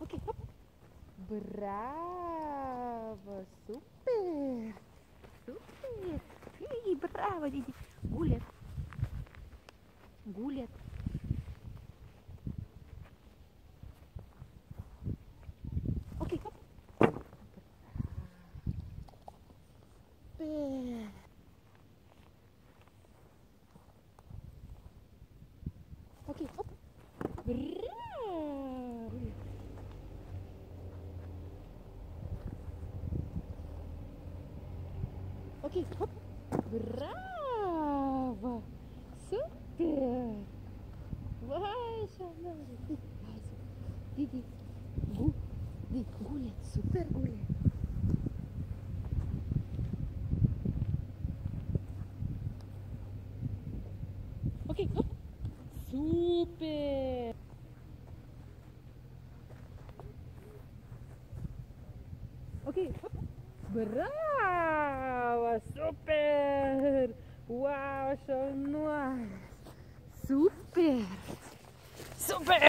Окей, хоп. Браво, супер. Супер. Эй, браво, Диди. Гулят. Гулят. Окей, хоп. Супер. Окей, хоп. Браво. Супер. Ваша Диди. Диди. Гу. Диди, гулять. Супер гулять. Окей, хоп. Супер. Окей, хоп. Браво! super! Wow, so nice!